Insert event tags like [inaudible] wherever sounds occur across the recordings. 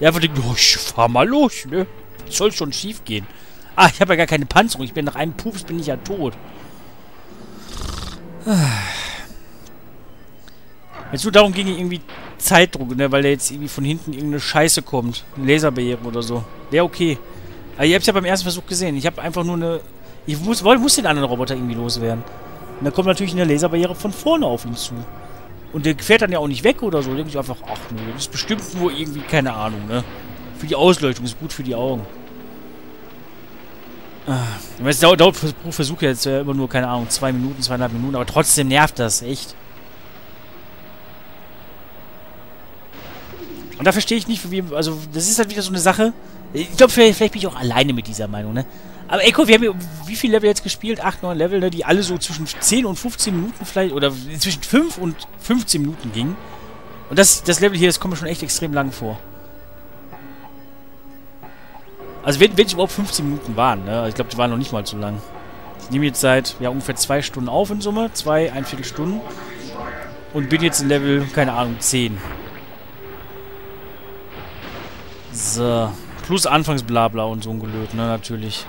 Ja, einfach denken, oh, ich fahr mal los, ne? Was soll schon schief gehen? Ah, ich habe ja gar keine Panzerung. Ich bin nach einem Pups bin ich ja tot. Jetzt nur darum ging irgendwie Zeitdruck, ne? Weil der jetzt irgendwie von hinten irgendeine Scheiße kommt. Eine Laserbarriere oder so. Wäre okay. Aber ihr habt ja beim ersten Versuch gesehen. Ich habe einfach nur eine... Ich muss, muss den anderen Roboter irgendwie loswerden. Und dann kommt natürlich eine Laserbarriere von vorne auf ihn zu. Und der fährt dann ja auch nicht weg oder so. Da denke ich einfach, ach nö, das ist bestimmt nur irgendwie, keine Ahnung, ne? Für die Ausleuchtung, ist gut für die Augen. Ah, es dauert, dauert pro Versuch jetzt ja immer nur, keine Ahnung, zwei Minuten, zweieinhalb Minuten, aber trotzdem nervt das, echt. Und da verstehe ich nicht, wie, also, das ist halt wieder so eine Sache. Ich glaube, vielleicht, vielleicht bin ich auch alleine mit dieser Meinung, ne? Aber ey, wir haben wie viele Level jetzt gespielt? 8, 9 Level, ne? Die alle so zwischen 10 und 15 Minuten vielleicht, oder zwischen 5 und 15 Minuten gingen. Und das, das Level hier, das kommt mir schon echt extrem lang vor. Also wenn, es überhaupt 15 Minuten waren, ne? Ich glaube, die waren noch nicht mal so lang. Ich nehme jetzt seit, ja, ungefähr zwei Stunden auf in Summe. Zwei, ein Viertelstunden. Und bin jetzt in Level, keine Ahnung, 10. So. Plus Anfangsblabla und so ein Gelöt, ne, natürlich.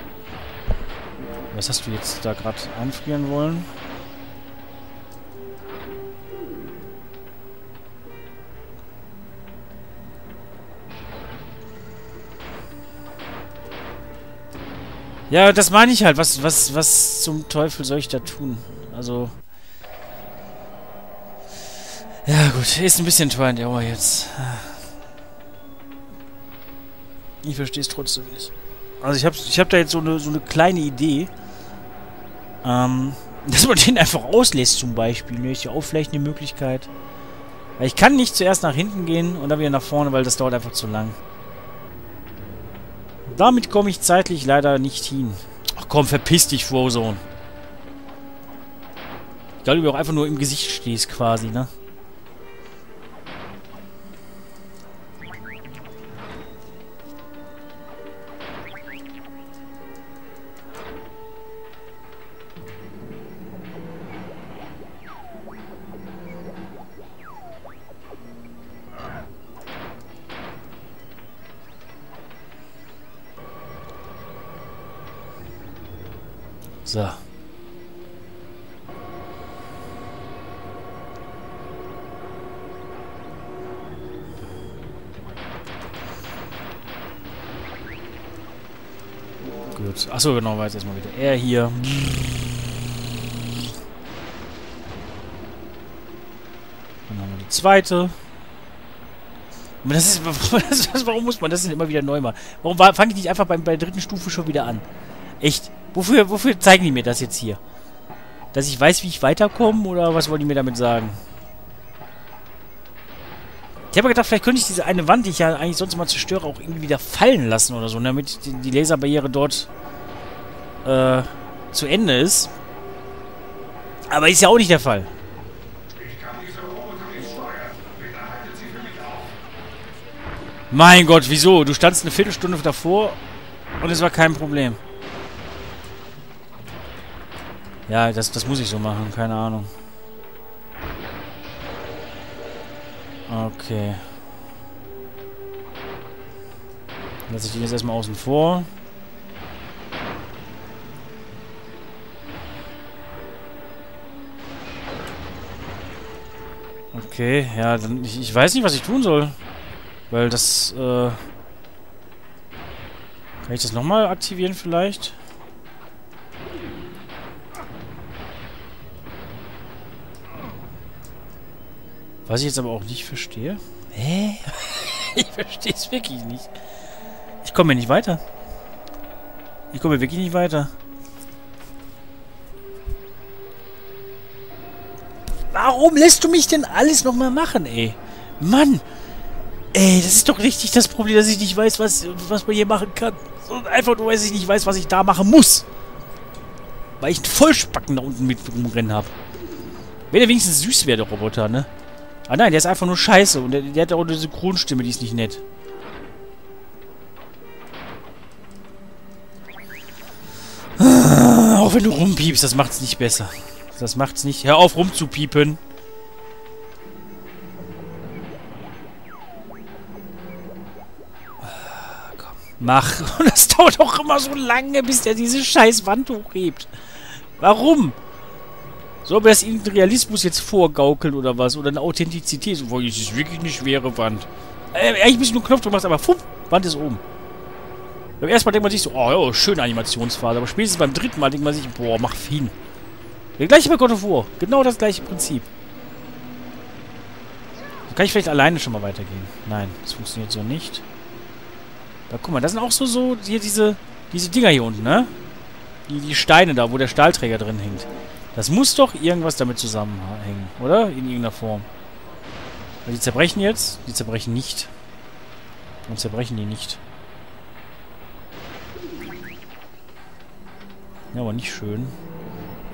Was hast du jetzt da gerade einfrieren wollen? Ja, das meine ich halt. Was, was, was zum Teufel soll ich da tun? Also... Ja, gut. Ist ein bisschen teuer in der Uhr jetzt. Ich verstehe es trotzdem nicht. Also ich habe ich hab da jetzt so eine, so eine kleine Idee. Ähm, [laughs] dass man den einfach auslässt zum Beispiel. Ne? Ist ja auch vielleicht eine Möglichkeit. Weil ich kann nicht zuerst nach hinten gehen und dann wieder nach vorne, weil das dauert einfach zu lang. Damit komme ich zeitlich leider nicht hin. Ach komm, verpiss dich, Frozone. Ich glaube, du auch einfach nur im Gesicht stehst quasi, ne? Gut. Achso, genau, war jetzt erstmal wieder er hier. Dann haben wir die zweite. Das ist, [laughs] warum muss man das denn immer wieder neu machen? Warum fange ich nicht einfach bei, bei der dritten Stufe schon wieder an? Echt? Wofür, wofür zeigen die mir das jetzt hier? Dass ich weiß, wie ich weiterkomme? Oder was wollen die mir damit sagen? Ich habe gedacht, vielleicht könnte ich diese eine Wand, die ich ja eigentlich sonst immer zerstöre, auch irgendwie wieder fallen lassen oder so, damit die, Laserbarriere dort äh, zu Ende ist. Aber ist ja auch nicht der Fall. Mein Gott, wieso? Du standst eine Viertelstunde davor und es war kein Problem. Ja, das, das muss ich so machen. Keine Ahnung. Okay. Lass ich den jetzt erstmal außen vor. Okay, ja, dann ich, ich weiß nicht, was ich tun soll. Weil das, äh... Kann ich das nochmal aktivieren vielleicht? Was ich jetzt aber auch nicht verstehe. Hä? [laughs] ich verstehe es wirklich nicht. Ich komme hier nicht weiter. Ich komme wirklich nicht weiter. Warum lässt du mich denn alles nochmal machen, ey? Mann! Ey, das ist doch richtig das Problem, dass ich nicht weiß, was, was man hier machen kann. Und einfach nur, weil ich nicht weiß, was ich da machen muss. Weil ich einen Vollspacken da unten mit rumrennen habe. Wenn der wenigstens süß wäre, der Roboter, ne? Ah nein, der ist einfach nur scheiße. Und der, der hat auch eine Synchronstimme, die ist nicht nett. Ah, auch wenn du rumpiepst, das macht's nicht besser. Das macht's nicht. Hör auf rumzupiepen. Mach. [laughs] Und das dauert auch immer so lange, bis der diese scheiß Wand hochhebt. Warum? Soll mir das Realismus jetzt vorgaukeln oder was? Oder eine Authentizität? So, es ist wirklich eine schwere Wand. Äh, eigentlich du nur Knopf drücken machst, aber fupp, Wand ist oben. Beim ersten Mal denkt man sich so, oh, ja, schöne Animationsphase. Aber spätestens beim dritten Mal denkt man sich, boah, mach hin. Der gleiche bei God of War. Genau das gleiche Prinzip. So kann ich vielleicht alleine schon mal weitergehen. Nein, das funktioniert so nicht. Da, guck mal, das sind auch so, so, hier diese, diese Dinger hier unten, ne? Die, die Steine da, wo der Stahlträger drin hängt. Das muss doch irgendwas damit zusammenhängen, oder? In irgendeiner Form. Weil die zerbrechen jetzt. Die zerbrechen nicht. Und zerbrechen die nicht. Ja, aber nicht schön.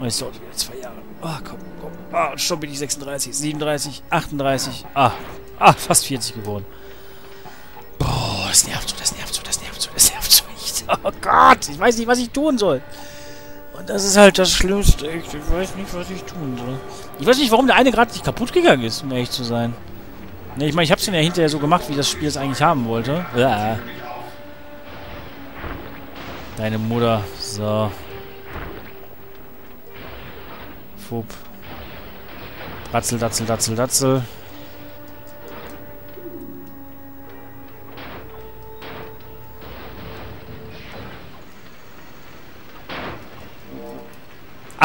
Oh, es dauert wieder zwei Jahre. Ah, oh, komm, komm. Ah, schon bin ich 36, 37, 38. Ah, ah, fast 40 geworden. Boah, das nervt so, das nervt so, das nervt so, das nervt so. Ich, oh Gott, ich weiß nicht, was ich tun soll. Und das ist halt das Schlimmste. Ich weiß nicht, was ich tun soll. Ich weiß nicht, warum der eine gerade nicht kaputt gegangen ist, um ehrlich zu sein. Ne, ich meine, ich hab's ja hinterher so gemacht, wie das Spiel es eigentlich haben wollte. Ja. Deine Mutter. So. Fupp. Ratzel, datzel, datzel, datzel.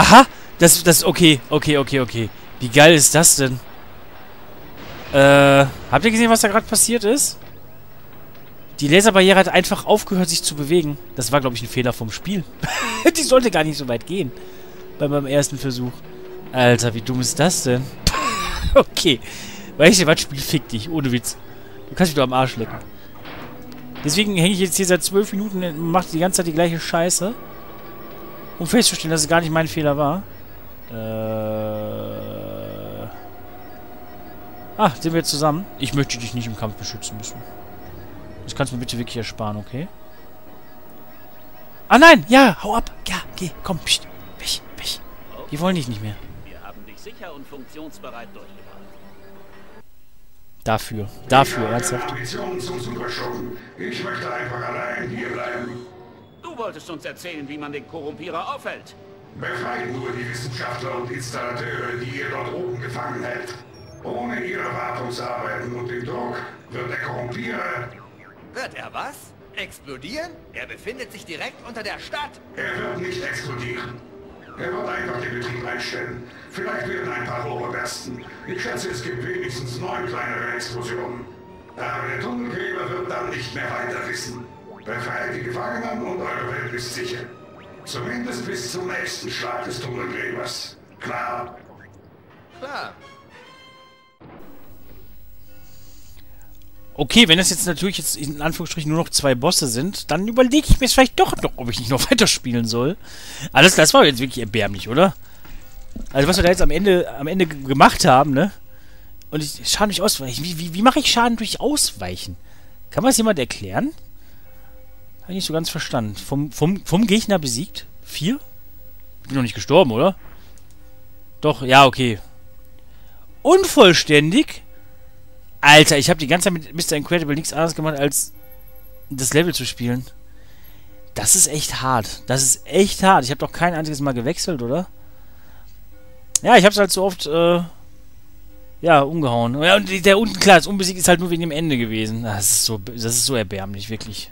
Aha! Das, das, okay, okay, okay, okay. Wie geil ist das denn? Äh, habt ihr gesehen, was da gerade passiert ist? Die Laserbarriere hat einfach aufgehört, sich zu bewegen. Das war, glaube ich, ein Fehler vom Spiel. [laughs] Die sollte gar nicht so weit gehen. Bei meinem ersten Versuch. Alter, wie dumm ist das denn? [laughs] okay. Weißt du was, Spiel fick dich. Ohne Witz. Du kannst mich doch am Arsch lecken. Deswegen hänge ich jetzt hier seit zwölf Minuten und mache die ganze Zeit die gleiche Scheiße. Um festzustellen, dass es gar nicht mein Fehler war. Äh... Ah, sind wir jetzt zusammen? Ich möchte dich nicht im Kampf beschützen müssen. Das kannst du mir bitte wirklich ersparen, okay? Ah nein, ja, hau ab. Ja, geh, komm, pst, weg, weg. Die wollen dich nicht mehr. Wir haben dich sicher und funktionsbereit durchgebracht. Dafür, dafür, ernsthaft. Ich möchte einfach allein hier bleiben. Du wolltest uns erzählen, wie man den Korrumpierer aufhält. Befreien nur die Wissenschaftler und Installateure, die ihr dort oben gefangen hält. Ohne ihre Wartungsarbeiten und den Druck wird der Korrumpierer... Wird er was? Explodieren? Er befindet sich direkt unter der Stadt. Er wird nicht explodieren. Er wird einfach den Betrieb einstellen. Vielleicht werden ein paar Rohre bersten. Ich schätze, es gibt wenigstens neun kleinere Explosionen. Aber der Tunnelgräber wird dann nicht mehr weiter wissen. Befreit die Gefangenen und eure Welt ist sicher. Zumindest bis zum nächsten Schlag des Tunnelgräbers. Klar? Klar. Okay, wenn das jetzt natürlich jetzt in Anführungsstrichen nur noch zwei Bosse sind, dann überlege ich mir vielleicht doch noch, ob ich nicht noch [laughs] weiterspielen soll. Alles das war jetzt wirklich erbärmlich, oder? Also was wir da jetzt am Ende, am Ende gemacht haben, ne? Und ich Schaden durch Ausweichen. Wie, wie, wie mache ich Schaden durch Ausweichen? Kann man das jemand erklären? Habe ich nicht so ganz verstanden. Vom, vom, vom Gegner besiegt? Vier? Bin noch nicht gestorben, oder? Doch, ja, okay. Unvollständig? Alter, ich habe die ganze Zeit mit Mr. Incredible nichts anderes gemacht, als das Level zu spielen. Das ist echt hart. Das ist echt hart. Ich habe doch kein einziges Mal gewechselt, oder? Ja, ich habe es halt so oft, äh, ja, umgehauen. Ja, und der unten, klar, das Unbesiegt ist halt nur wegen dem Ende gewesen. Das ist so, das ist so erbärmlich, wirklich.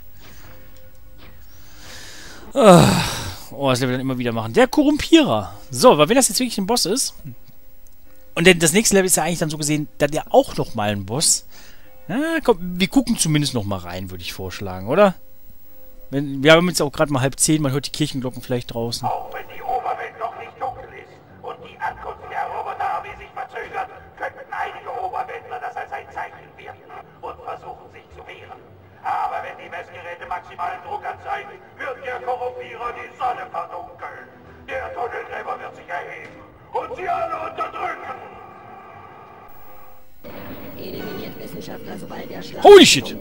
Oh, das Level dann immer wieder machen. Der Korrumpierer. So, weil wenn das jetzt wirklich ein Boss ist, und das nächste Level ist ja eigentlich dann so gesehen, dann ja auch nochmal ein Boss. Na, komm, wir gucken zumindest nochmal rein, würde ich vorschlagen, oder? Wenn, wir haben jetzt auch gerade mal halb zehn, man hört die Kirchenglocken vielleicht draußen. Auch wenn die Oberwelt noch nicht dunkel ist und die Ankunft der Roboter sich verzögert, könnten einige Oberweltler das als ein Zeichen werten und versuchen sich zu wehren. Aber wenn die Messgeräte maximalen Druck Korrumpierer die Sonne verdunkeln. Der Tunnelgräber wird sich erheben und sie alle unterdrücken. Eliminiert Wissenschaftler, sobald der Schlag Holy shit!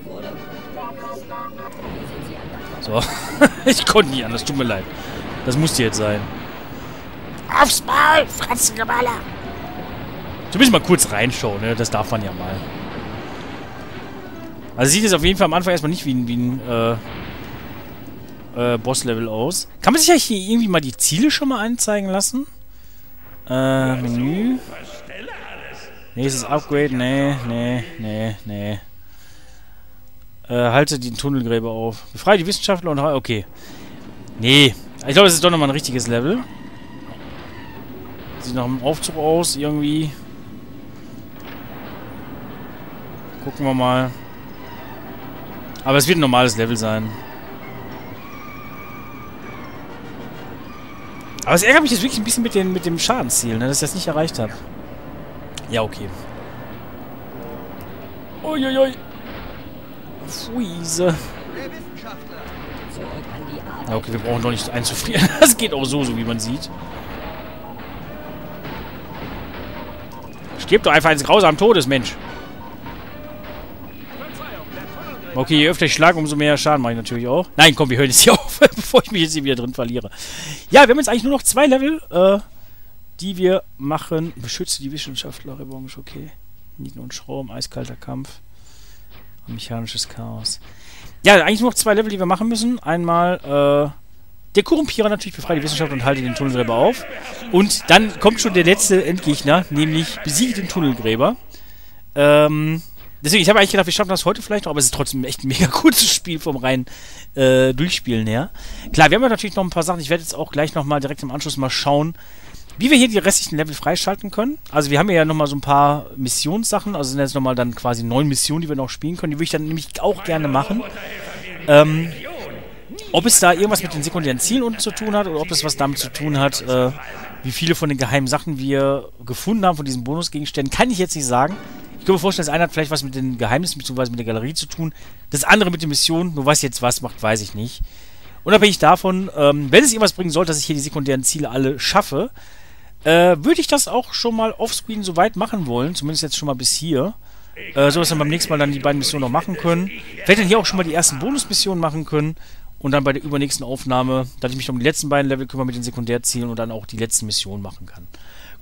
So. [laughs] ich konnte nicht anders, tut mir leid. Das musste jetzt sein. Aufs Maul, Fratzengeballer! Zumindest mal kurz reinschauen, ne? Das darf man ja mal. Also sieht es auf jeden Fall am Anfang erstmal nicht wie ein, wie ein, äh, äh, Boss-Level aus. Kann man sich ja hier irgendwie mal die Ziele schon mal anzeigen lassen? Äh, Menü. Nächstes Upgrade, nee, nee, nee, nee. Äh, halte den Tunnelgräber auf. Befreie die Wissenschaftler und... Okay. Nee. Ich glaube, das ist doch nochmal ein richtiges Level. Sieht nach einem Aufzug aus, irgendwie. Gucken wir mal. Aber es wird ein normales Level sein. Aber es ärgert mich jetzt wirklich ein bisschen mit, den, mit dem Schadensziel, ne, dass ich das nicht erreicht habe. Ja, okay. Uiuiui. Fuise. Ja, okay, wir brauchen doch nicht einzufrieren. [laughs] Das geht auch so, so wie man sieht. Stirb doch einfach eines grausamen Todes, Mensch. Okay, je öfter ich schlage, umso mehr Schaden mache ich natürlich auch. Nein, komm, wir hören jetzt hier [laughs] auf, bevor ich mich jetzt hier wieder drin verliere. Ja, wir haben jetzt eigentlich nur noch zwei Level, äh, die wir machen. Beschütze die Wissenschaftler, Revanche, okay. Nieten und Schraum, eiskalter Kampf. Mechanisches Chaos. Ja, eigentlich nur noch zwei Level, die wir machen müssen. Einmal, äh, der Korrumpierer natürlich befreie die Wissenschaft und halte den Tunnelgräber auf. Und dann kommt schon der letzte Endgegner, nämlich besiege den Tunnelgräber. Ähm, deswegen, ich habe eigentlich gedacht, wir schaffen das heute vielleicht noch, aber es ist trotzdem echt ein mega [laughs] kurzes Spiel vom reinen äh, Durchspielen her. Klar, wir haben ja natürlich noch ein paar Sachen. Ich werde jetzt auch gleich nochmal direkt im Anschluss mal schauen, wie wir hier die restlichen Level freischalten können. Also wir haben ja nochmal so ein paar Missionssachen, also sind jetzt nochmal dann quasi neun Missionen, die wir noch spielen können. Die würde ich dann nämlich auch gerne machen. Ähm, ob es da irgendwas mit den sekundären Zielen zu tun hat oder ob es was damit zu tun hat, äh, wie viele von den geheimen Sachen wir gefunden haben, von diesen Bonusgegenständen, kann ich jetzt nicht sagen. Ich kann mir vorstellen, das eine hat vielleicht was mit den Geheimnissen bzw. mit der Galerie zu tun. Das andere mit den Missionen, nur was jetzt was macht, weiß ich nicht. Unabhängig davon, ähm, wenn es irgendwas bringen soll, dass ich hier die sekundären Ziele alle schaffe, äh, würde ich das auch schon mal offscreen so weit machen wollen, zumindest jetzt schon mal bis hier. Äh, so dass wir beim nächsten Mal dann die beiden Missionen noch machen können. Vielleicht dann hier auch schon mal die ersten Bonusmissionen machen können. Und dann bei der übernächsten Aufnahme, dass ich mich um die letzten beiden Level kümmere mit den Sekundärzielen und dann auch die letzten Missionen machen kann.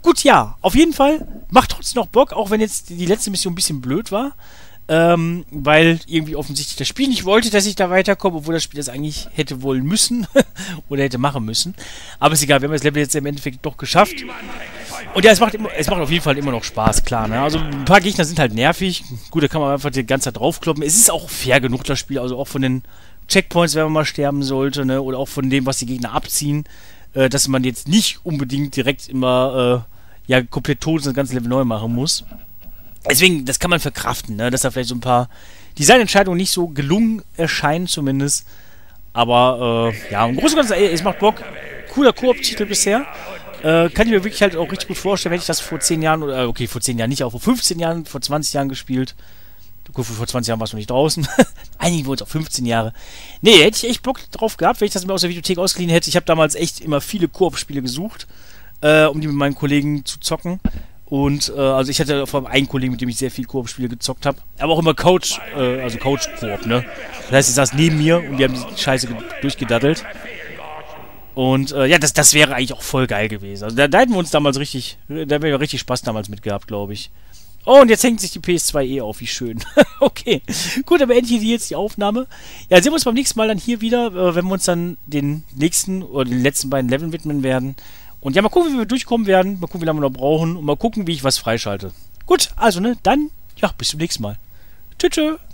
Gut, ja, auf jeden Fall macht trotzdem noch Bock, auch wenn jetzt die letzte Mission ein bisschen blöd war. Ähm, weil irgendwie offensichtlich das Spiel nicht wollte, dass ich da weiterkomme, obwohl das Spiel das eigentlich hätte wollen müssen [laughs] oder hätte machen müssen. Aber ist egal, wir haben das Level jetzt im Endeffekt doch geschafft. Und ja, es macht, immer, es macht auf jeden Fall immer noch Spaß, klar. Ne? Also ein paar Gegner sind halt nervig. Gut, da kann man einfach die ganze Zeit draufkloppen. Es ist auch fair genug, das Spiel. Also auch von den Checkpoints, wenn man mal sterben sollte, ne? oder auch von dem, was die Gegner abziehen, äh, dass man jetzt nicht unbedingt direkt immer äh, ja komplett tot das ganze Level neu machen muss. Deswegen, das kann man verkraften, ne? dass da vielleicht so ein paar Designentscheidungen nicht so gelungen erscheinen zumindest. Aber äh, ja, im Großen und Ganzen, ey, es macht Bock. Cooler Koop-Titel bisher. Äh, kann ich mir wirklich halt auch richtig gut vorstellen, wenn ich das vor 10 Jahren, oder okay, vor 10 Jahren nicht, aber vor 15 Jahren, vor 20 Jahren gespielt. Gut, vor 20 Jahren warst du nicht draußen. Einigen wir uns auf 15 Jahre. Nee, hätte ich echt Bock drauf gehabt, wenn ich das mir aus der Videothek ausgeliehen hätte. Ich habe damals echt immer viele Koop-Spiele gesucht, äh, um die mit meinen Kollegen zu zocken. Und äh, also ich hatte vor allem einen Kollegen, mit dem ich sehr viel Koop-Spiele gezockt habe. Aber auch immer Coach, äh, also Coach-Koop, ne? Das heißt, ich saß neben mir und wir haben die Scheiße durchgedaddelt. Und äh, ja, das, das wäre eigentlich auch voll geil gewesen. Also da, da hätten wir uns damals richtig, da hätten richtig Spaß damals mit gehabt, glaube ich. Oh, und jetzt hängt sich die PS2 eh auf, wie schön. [laughs] okay. Gut, aber endlich jetzt die Aufnahme. Ja, sehen wir uns beim nächsten Mal dann hier wieder, äh, wenn wir uns dann den nächsten oder den letzten beiden Leveln widmen werden. Und ja, mal gucken, wie wir durchkommen werden. Mal gucken, wie lange wir noch brauchen. Und mal gucken, wie ich was freischalte. Gut, also, ne, dann, ja, bis zum nächsten Mal. Tschüss. tschüss.